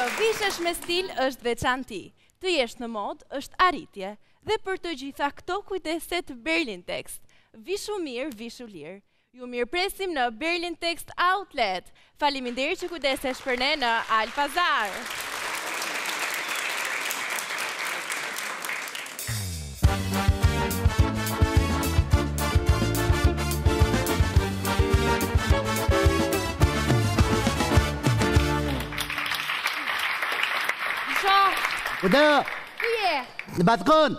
Të vishesh me stil është veçanti, të jesh në modë është arritje, dhe për të gjitha këto kujdeset Berlin Text, Vishu mirë, vishu lirë. Ju mirëpresim në Berlin Text Outlet! Faleminderit që kujdesesh për ne në Al Pazar! Kudo! Ku je? Në balkon!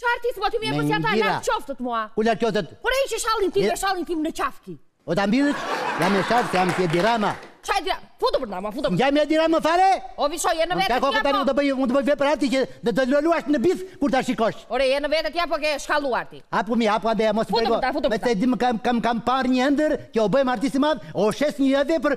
Çfarë artisti, po ti m'u heq qafe ja ta lart qoftë mua. U larg qoftë. Po hiqe shallin ti, shallin ti në qafë ti. O ta mbillit, jam në qafë, jam ti dirama. Çaj dira, futu për nama, futu. Jam me dirama fare? O visho, je në vete. Ka kokë tani do bëj, mund të bëj vepra ti që do të luash në bythë kur ta shikosh. Ore, je në vete ti apo ke shkalluar ti? Hapu mi, hapu andej mos bëj. Futu për ta, futu për ta. Me të dim kam kam kam parë një ëndërr që u bëm artist i madh, o shes një vepër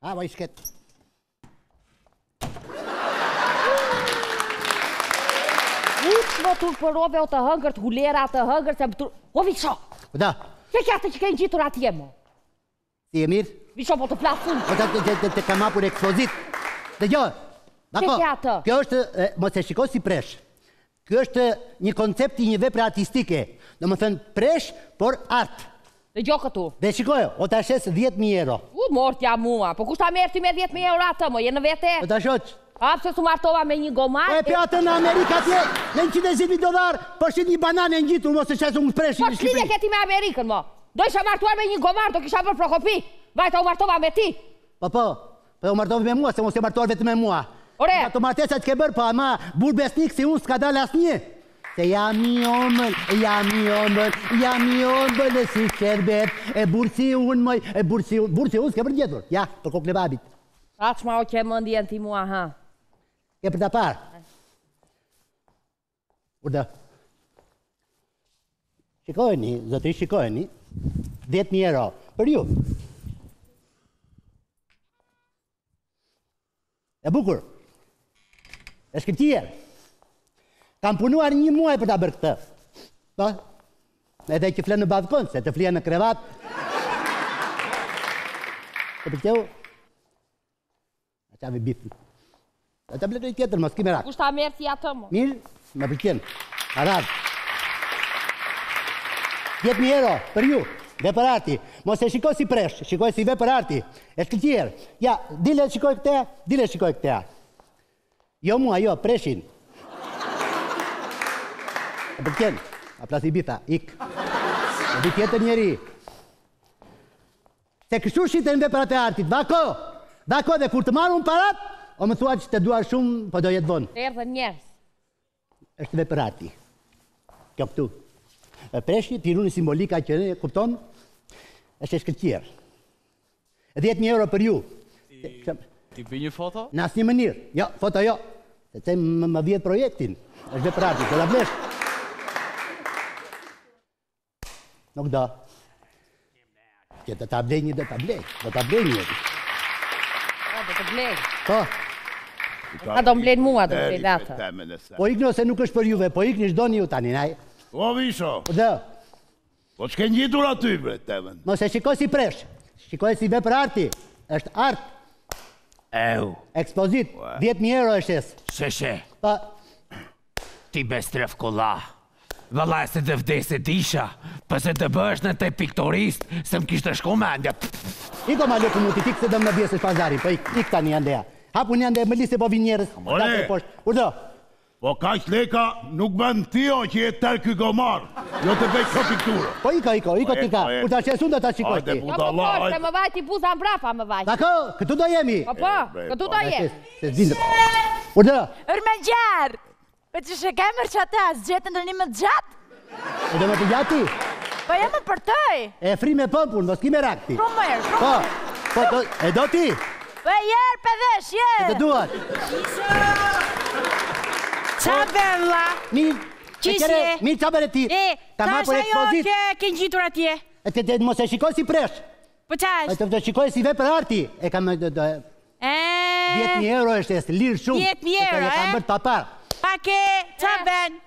Ha, vaj shket. U që më turpërove o të hëngërt, kolera të hëngërt, se më turë... O, Vico! Da! Ç'e ke atë që ke ngjitur atje, mo? Si je, mirë? Vico, po të plasë unë. O, po të kam hapur ekspozitë. Dëgjo, bako, kjo është, mos e shiko si presh. Kjo është një koncept i një vepre artistike, domethënë presh, por art. Dëgjo këtu. Dhe shikojo, o ta shes dhjetë mijë euro. U mortja mua, po kush ta merr ti me dhjetë mijë euro atë mo, je në vete? O ta shes. A pse s'u martova me një gomar? Po e pe atë në Amerikë atje, me njëqind e njëzet mijë dollarë, u shit një bananë e ngjitur mo, s'e shes dot unë preshin në Shqipëri. Po ç'lidhje ke ti me Amerikën mo? Do isha martuar me një gomar, do kisha bërë prokopi. Vajta u martova me ti. Po po, Po u martove me mua se mos je martuar vetëm me mua. Ore! Nëntë martesa ke bërë, po ama burrë besnik si unë s'ka dalë asnjë. Se jam i ëmbël, jam i ëmbël, jam i ëmbël e si sherbet, e burrë si unë moj, e burrë si unë, burrë si unë s'ke për gjetur, ja, për kokën e babit. Sa që ma hoqe mendjen ti mua, ha? Ke për ta parë. Urdhëro. Shikojni, zotri shikojni. 10.000 euro për ju. E bukur. E shkëlqyer. Kam punuar një muaj për ta bërë këtë. Po. Edhe që fle në balkon, se të flije në krevat. Të pëlqeu? A qa dhe bitë. A qa bletoj tjetër, mos ki me rakë. Kush ta merr ti atë mu? Mirë, më pëlqen. A radhë. Dhjetë mijë euro, për ju. Vepër arti. Mos e shiko si presh, shikoje si vepër arti. E shkëlqyer. Ja, dil e shiko këtë, dil e shiko këtë. Jo mua, jo, preshin. E pëlqen. A plasi bitha, ik. A bi tjetër njeri. Se kështu shiten veprat e artit, vako! Vako dhe kur të marr unë paratë, do më thuash që të dua shumë, po do jetë vonë. Erdhën njerëz. Është vepër arti. Kjo këtu. Preshi, piruni simbolika që e kupton, është e shkëlqyer. 10.000 euro për ju. T'i bëj një foto? Në asnjë mënyrë. Jo, foto jo. Se të më, më vjedh projektin. është vepër arti, ti do blesh. Nuk do. Kjo do ta blej një do ta blej. Do ta blej një. Po, do të blej. Po. A do mblen mua do të vetë. Po ikni se nuk është për juve, po ikni ç'doni tani, naj. O visho. Dhe. Po ç'ka ngjitur aty bre temën. Mos e shiko si presh. Shikoje si vepër arti. Është art. Eu. Ekspozitë 10000 euro e shes. Sheshe. Po. Ti, bëstraf kolla. Valla s'e, të vdes, e dija, po se të bëhesh dhe ti piktorist, s'më kishte shku mendja. Ik o malok muti, ik se do më prishësh pazarin, po ik, ik tani andej. Hapu tani andej, më lër se po vijnë njerëz. Ore. Urdhro. Po kaq lekë nuk bën ti o që je tërë ky, gomar. Jo të bëj këtë pikturë. Po iko, iko, iko ti ka. Kur ta shes unë do ta shikosh ti. Po po, se më vajti buza mbrapa, më vajti. Dakord, këtu do jemi. Po po, këtu do je. S'e zë. Urdhro! Urë me gjerë! Po ç'është, ke marrë atë, a s'e gjete dot një më të gjatë? E do më të gjatë ti? Po jam më për tëj! E fri me pëmë punë, do s'ke merak ti. Po më e, shumë po, po, do, e do ti? Po e jërë, për vesh, jërë! E të duat! Ça bën, la? Mi, e kere, mi ça bëre ti? E, ça është ajo që ke ngjitur atje? E të të mos e shiko si presh. Po ça është? Ti shikoje si vepër arti E kam do do Eee 10.000 euro është e shes lirë shumë 10.000 euro e? E kam bërë të pa Pa ke ça bën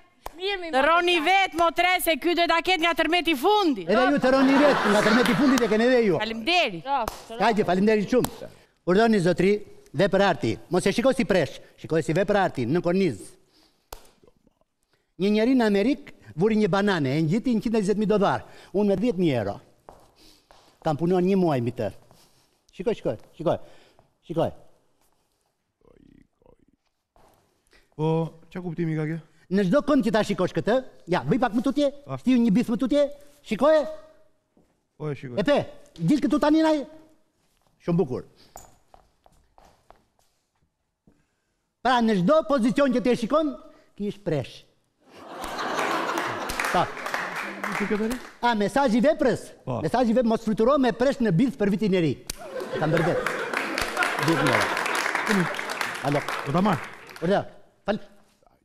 Të rroni vetë motre se ky do ta ketë nga tërmeti i fundit Edhe ju të rroni vetë nga tërmeti i fundit e keni dhe ju Faleminderit Kaq faleminderit shumë Urdhëroni zotëri vepër arti Mos e shiko si presh Shikoje si vepër arti në kornizë Një njeri në Amerikë vuri një banane, e ngjiti 120.000 dollarë. Unë me 10.000 euro. Kam punuar një muaj mbi të. Shikoj, shikoj, shikoj. Shikoj. Po, çka kuptimi ka kjo? Në çdo kënd që ta shikosh këtë, ja, bëj pak më tutje, ah. shtiu një bith më tutje, shikoj. Po e shikoj. E pe, dil këtu tani na. Shumë bukur. Pra në çdo pozicion që të shikon, ky është presh. Pa. A mesazhi i veprës? Po. Mesazhi i veprës mos fluturo me presh në bith për vitin e ri. Ka mbërdet. Gjithmonë. Alo. Do ta marr. Urdhë. Fal.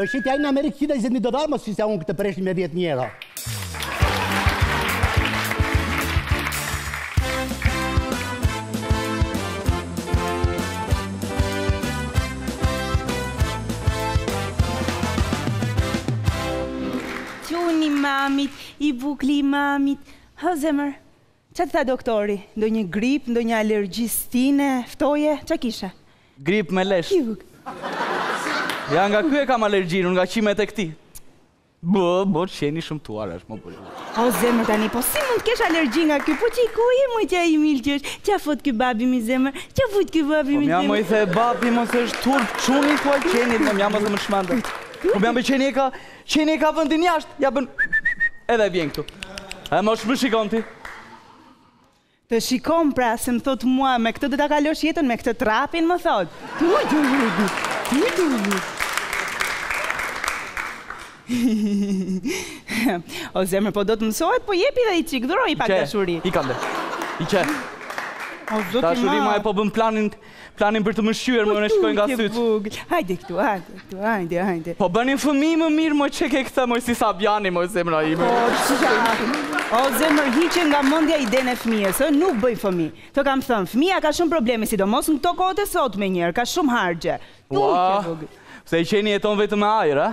Po e shiti ai në Amerikë 120 mijë dollarë mos shisja unë këtë preshin me 10 mijë euro. Çuni i mamit, i bukri i mamit, hë zemër, Ça të tha doktori? Ndonjë grip, ndonjë alergji stine, ftohje, ça kishe? Grip me lesh. Iu. Ja nga ky e kam alergjinë unë, nga qimet e këtij. Bë, bë, qen i shëmtuar është, mo burrë. O zemër tani, po si mund të kesh alergji nga ky, po shiko moj ça i mirë që është, ça fut ky babi mi zemër, ça fut ky babi mi zemër. Po mjaft moj the babi mos është turp çuni i thua qenit, mjaft mo se më çmende. Po mjaft moj qeni e ka, Qeni e ka vëndin jashtë, ja bën edhe e vjen këtu. E mo s'më shikon ti. Të shikon pra se më thot mua me këtë do ta kalosh jetën me këtë trapin më thot. o zemër po do të mësohet po jepi dhe një çik dhuroji pak dashuri. I kam dhe. I çe. O zoti im. Dashuri ma e po bën planin Planin për të më shqyer më e shikoj nga sytë. Po tu ke Hajde këtu, hajde këtu, hajde, hajde. Po bëjmë fëmijë më mirë mo ç'i ke këta mo si Sabiani mo zemra ime. Po shqa, o zemër hiqe nga mëndja idenë e fëmijës, ë nuk bëj fëmi. Të kam thënë, fëmija ka shumë probleme sidomos në këto kohët e sotme njerëz, ka shumë harxhe. Tu ke vogël. Pse qeni jeton vetëm me ajër, a?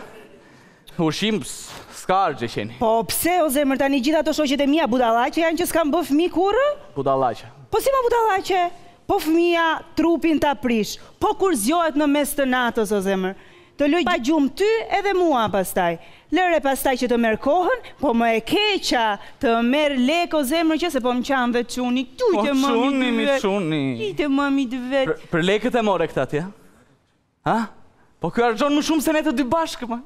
Ushqim s'ka harxhe qeni. Po pse o zemër tani gjithë ato shoqet e mia budallaqe janë që s'kanë bë fëmijë kurrë? Budallaqe. Po si mo budallaqe? Po fëmija trupin ta prish, po kur zgjohet në mes të natës o zemër, të lë pa gjumë ty edhe mua pastaj. Lëre pastaj që të merr kohën, po më e keqa të merr lekë o zemër që se po më qan dhe çuni. Tuj te mami dy vet. Po çuni mi çuni. Ti te mami dy vet. Për lekët e more këtë atje? Ha? Po kjo harxhon më shumë se ne të dy bashkë, ma.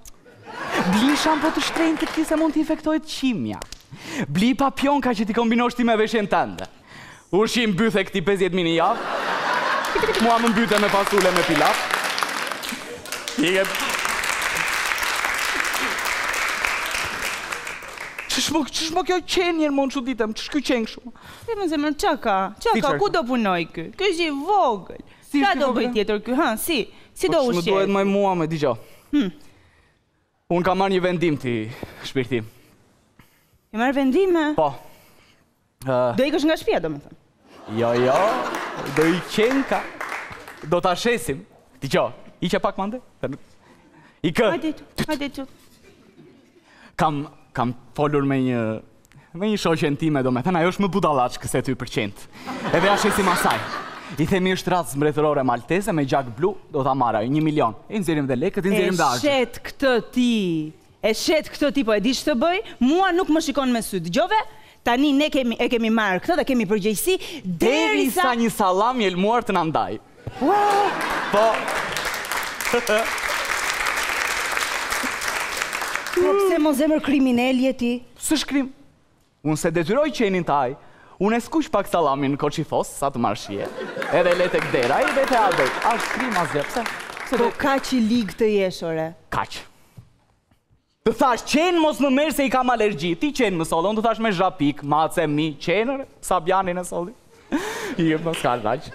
Bli shampo të shtrenjtë këtij se mund të infektohet qimja. Bli papionka që t'i kombinosh ti me veshjen tënde. Ushqim bythe këtij 50 mijë në javë. Mua më mbyte me fasule me pilaf. Ik... Ç'është mo, ç'është mo kjo qen njëri më çuditëm, ç'është ky qen kështu? Ti mo zemër ça ka? Ça ka? Ku do punojë ky? Ky është i vogël. Ça do bëjë tjetër ky ha, si, si do ushqejë? Po ç'më duhet moj mua moj, dëgjo. Hm. Unë kam marrë një vendim ti, shpirti im. Ke marrë vendim? Po. Do ikësh nga shtëpia domethënë. Jo, jo. Do i qenka. Do ta shesim. Dëgjo, hiqe pak më andej. Ik. Hajde, hajde çun. Kam kam folur me një Me një shoqen time, domethënë, ajo është më budallaqkë se ty për qentë. Edhe ia shesim asaj. I themi është racë mbretërore malteze me gjak blu, do ta marrë ajo, një milion. I nxjerrim dhe lekët, i nxjerrim dhe harxhet. E shet këtë ti, e shet këtë ti, po e di ç'të bëj, mua nuk më shikon me sytë. Dëgjove, tani ne e kemi marrë këtë dhe kemi përgjegjësi, derisa... Derisa një sallam i helmuar të na ndajë. Po. Po pse mo zemër kriminel je ti? S'është krim. Unë s'e detyroj qenin ta hajë, unë e skuq pak sallamin koç i thos, sa të marrë shije, edhe e lë tek dera, i vete e ha vetë, as krim asgjë, pse? Po kaq i lig të jesh ore. Kaq. Të thashë qen mos na merr se i kam alergji, ti qen më solle, unë të thashë merr zhapik, mace, mi, qen ore, Sabianin e solle. Jo, mos ka dhaq.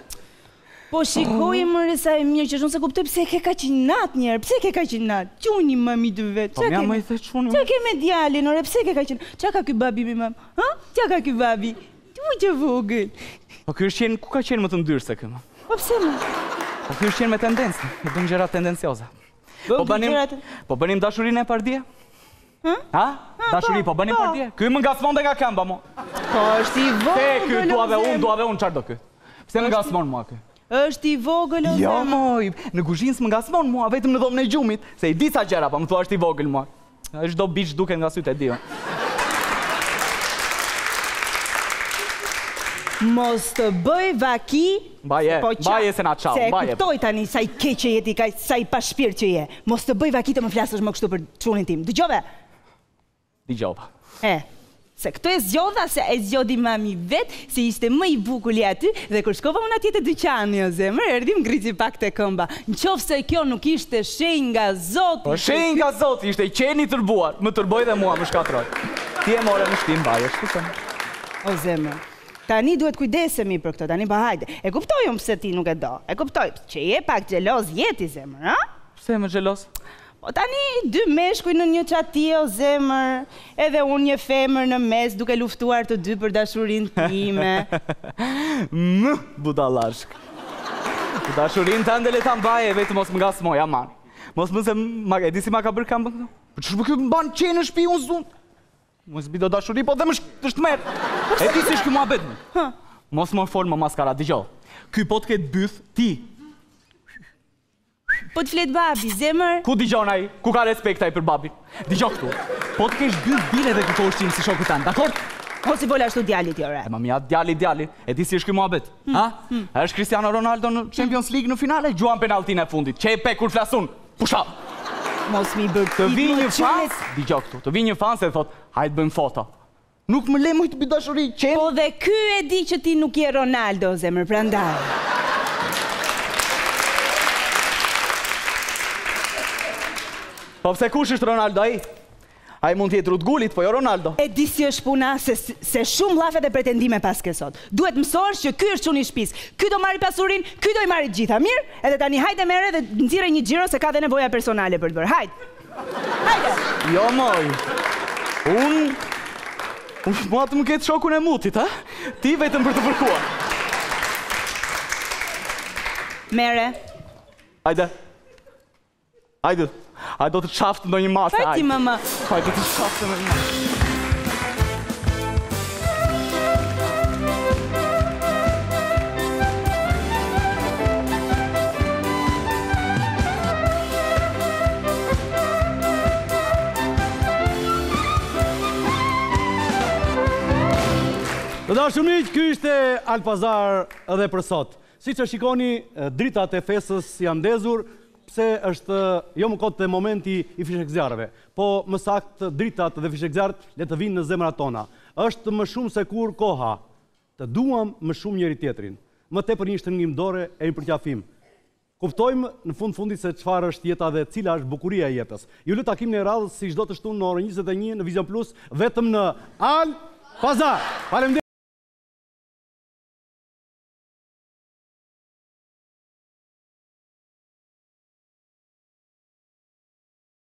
Po shikoj mo re sa e mirë që është, unë s'e kuptoj pse e ke kaq inat një herë, pse e ke kaq inat? Çuni mamit vetë. Po mirë i the çuni. Çka ke me djalin, ore pse e ke kaq inat? Çka ka ky babi me mam? Hë? Çka ka ky babi? Ti bujë të vogël. Po ky është qen, ku ka qen më të ndyrë se ky mo? Po pse mo? Po ky është qen me tendencë, më bën gjëra tendencioze. Po bënim, po bënim dashuri ne pardje? Ha? Dashuri, po bënim po. pardje? Ky më ngacmon dhe nga këmba, mo. Po, është i vogël, Te, ky, dua dhe unë, dua dhe unë, çfarë do ky? Pse më ngacmon, mo, ky? është i vogël o Jo, moj, në kuzhinë s'më ngacmon mua, vetëm në dhomën e gjumit, se i di ca gjëra, po më thua është i vogël mua. Ai ç'dobiç duket nga sytë e di unë. Mos të bëjë vaki se po qa, se e kuptoj tani sa i keq që je ti kaq sa i pashpirt që je. Mos të bëjë vaki të më flasësh më kështu për çunin tim. Dëgjove? Dëgjova. E. Se këtë e zgjodha se e zgjodhi mami vet se ishte më i bukuri aty dhe kur shkova unë atje te dyqani o zemër erdhi më grisi pak te këmba nqoftse kjo nuk ishte shenjë nga zoti po shenjë nga zoti ishte qeni i tërbuar më tërboi dhe mua më shkatrroi ti e more në shpinë mbaje kështu se o zemër tani duhet të kujdesemi për këtë tani po hajde e kuptoj unë pse ti nuk e do e kuptoj që je pak xheloz je ti zemër ëh pse je xheloz O tani dy meshkuj në një çati o zemër edhe unë një femër në mes duke luftuar të dy për dashurinë time. Më budallashk. Dashurinë tënde le ta mbajë vetëm mos më ngacmoj aman. Mos më se e di si ma ka bërë këmbën këtu. Po ç'është po ky mban qenë në shtëpi unë zun. Mos bëj dot dashuri po them ç'është mer. E di si është ky muhabet? Mos më fol më maskara dëgjo. Ky po të ketë byth ti Po të flet babi, zemër? Ku dëgjon ai? Ku ka respekt ai për babin? Dëgjo këtu. Po të kesh dy bile dhe kërkosh që jemi si shokët tanë, dakord? Po si flet ashtu djalit ti ore? E ma djali djali. E di si është ky muhabet? Hmm, ha? Hmm. A është Cristiano Ronaldo në Champions hmm. League në finale? Gjuan penalltinë e fundit. Qe e pe kur flasun. Pusha. Mos më bërtit. Të vi një fan. Dëgjo këtu. Të vi një fans e thotë, hajt bëjmë foto. Nuk më le moj të bëj dashuri qeni. Po dhe ky e di që ti nuk je Ronaldo o zemër prandaj. Po pse kush është Ronaldo ai? Ai mund të jetë Ruud Gullit, po jo Ronaldo. E di si është puna se shumë llafe dhe pretendime paske sot. Duhet mësohesh që ky është çuni i shtëpisë. Ky do marri pasurinë, ky do i marri të gjitha. Mirë? Edhe tani hajde merre dhe nxirre një xhiro se ka dhe nevoja personale për të bërë. Hajde. Jo moj, unë, unë mua të më ketë shokun e mutit, ha? Ti vetëm për t'u përkuar. Merre. Hajde. Hajde. Hajde të çaftë ndonjë makinë. Hajde ti më më. Hajde të çaftë ndonjë makinë. Të dashur miq, ky ishte Al Pazar edhe për sot. Siç e shikoni, dritat e festës janë ndezur, pse është jo më kot te momenti i fishekzjarrëve. Po më saktë dritat dhe fishekzjarrët le të vijnë në zemrat tona. Është më shumë se kurrë koha të duam më shumë njëri-tjetrin. Më tepër një shtrëngim dore e një përqafim. Kuptojmë në fund fundit se çfarë është jeta dhe cila është bukuria e jetës. Ju lë takimin e radhës si çdo të shtunë në orën njëzet e një në Vizion Plus vetëm në Al Pazar. Faleminderit.